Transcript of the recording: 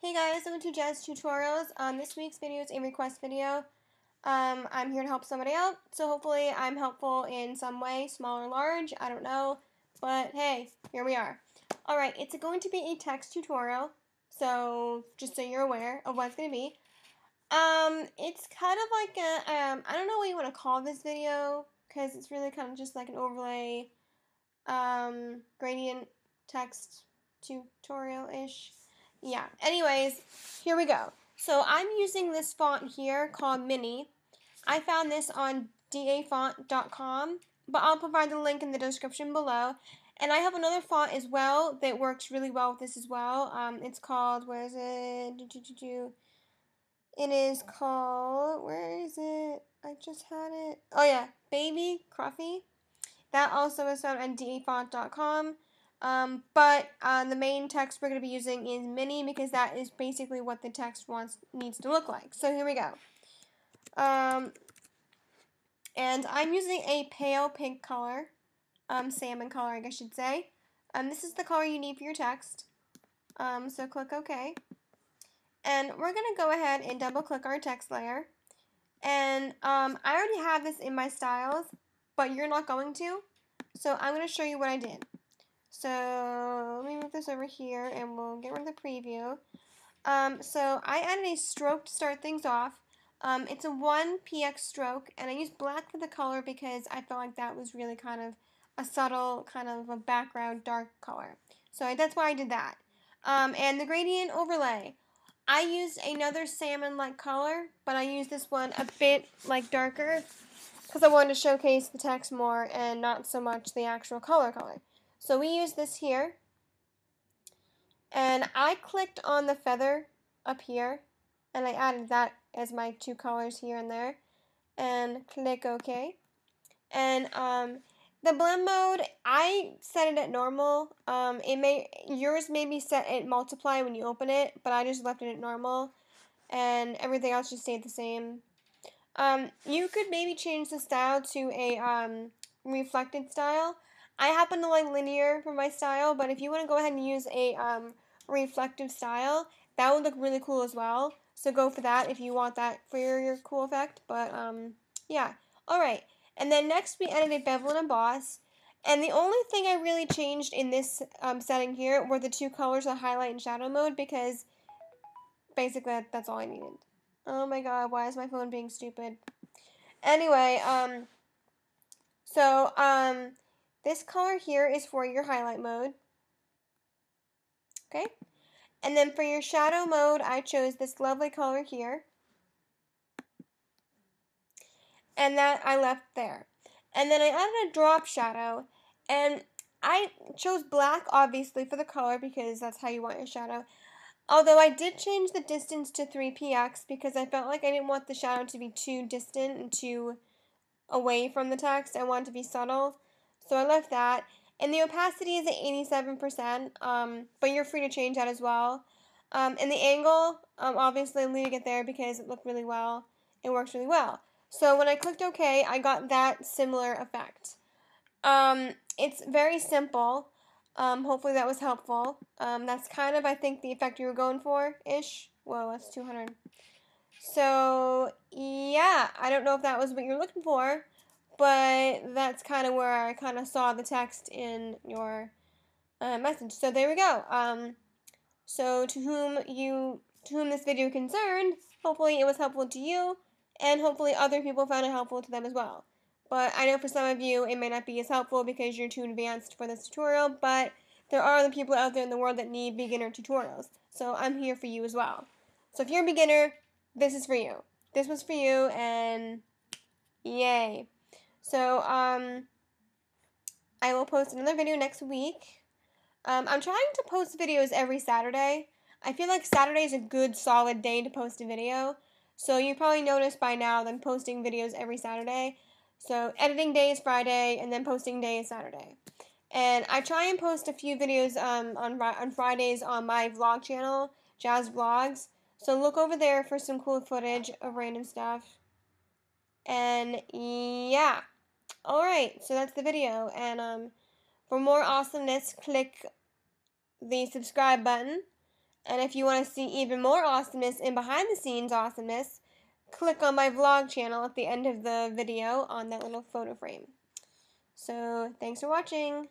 Hey guys, welcome to Jazzed Tutorials. Um, this week's video is a request video. Um, I'm here to help somebody out, so hopefully I'm helpful in some way, small or large, I don't know. But hey, here we are. Alright, it's going to be a text tutorial, so just so you're aware of what it's going to be. Um, it's kind of like a, um, I don't know what you want to call this video, because it's really kind of just like an overlay, um, gradient text tutorial-ish. Yeah, anyways, here we go. So I'm using this font here called Mini. I found this on dafont.com, but I'll provide the link in the description below. And I have another font as well that works really well with this as well. Um, it's called, where is it? It is called, where is it? I just had it. Oh yeah, Baby Kruffy. That also is found on dafont.com. Um, but uh, the main text we're going to be using is mini because that is basically what the text wants needs to look like. So here we go. Um, and I'm using a pale pink color, um, salmon color I guess should say. Um, this is the color you need for your text. Um, so click OK. And we're going to go ahead and double click our text layer. And um, I already have this in my styles, but you're not going to. So I'm going to show you what I did. So let me move this over here and we'll get rid of the preview. Um, so I added a stroke to start things off. Um, it's a 1 px stroke and I used black for the color because I felt like that was really kind of a subtle kind of a background dark color. So that's why I did that. Um, and the gradient overlay. I used another salmon-like color, but I used this one a bit like darker because I wanted to showcase the text more and not so much the actual color color. So we use this here. And I clicked on the feather up here. And I added that as my two colors here and there. And click OK. And um, the blend mode, I set it at normal. Um, it may Yours may be set at multiply when you open it. But I just left it at normal. And everything else just stayed the same. Um, you could maybe change the style to a um, reflected style. I happen to like linear for my style, but if you want to go ahead and use a um, reflective style, that would look really cool as well. So go for that if you want that for your, your cool effect. But um, yeah. Alright. And then next we added a bevel and emboss. And the only thing I really changed in this um, setting here were the two colors of highlight and shadow mode because basically that's all I needed. Oh my god, why is my phone being stupid? Anyway, um, so, um, this color here is for your highlight mode. Okay. And then for your shadow mode, I chose this lovely color here. And that I left there. And then I added a drop shadow. And I chose black, obviously, for the color because that's how you want your shadow. Although I did change the distance to 3px because I felt like I didn't want the shadow to be too distant and too away from the text. I wanted to be subtle. So I left that. And the opacity is at 87%, um, but you're free to change that as well. Um, and the angle, um, obviously I'm leaving it there because it looked really well. It works really well. So when I clicked OK, I got that similar effect. Um, it's very simple. Um, hopefully that was helpful. Um, that's kind of, I think, the effect you were going for-ish. Whoa, that's 200. So, yeah, I don't know if that was what you're looking for, but that's kind of where I kind of saw the text in your uh, message. So there we go. Um, so to whom you to whom this video concerned, hopefully it was helpful to you, and hopefully other people found it helpful to them as well. But I know for some of you it may not be as helpful because you're too advanced for this tutorial, but there are other people out there in the world that need beginner tutorials. So I'm here for you as well. So if you're a beginner, this is for you. This was for you, and yay. So, um, I will post another video next week. Um, I'm trying to post videos every Saturday. I feel like Saturday is a good solid day to post a video. So you probably noticed by now that I'm posting videos every Saturday. So editing day is Friday, and then posting day is Saturday. And I try and post a few videos um, on, on Fridays on my vlog channel, Jazzed Vlogs. So look over there for some cool footage of random stuff. And yeah. Alright, so that's the video, and um, for more awesomeness, click the subscribe button, And if you want to see even more awesomeness and behind the scenes awesomeness, click on my vlog channel at the end of the video on that little photo frame. So, thanks for watching.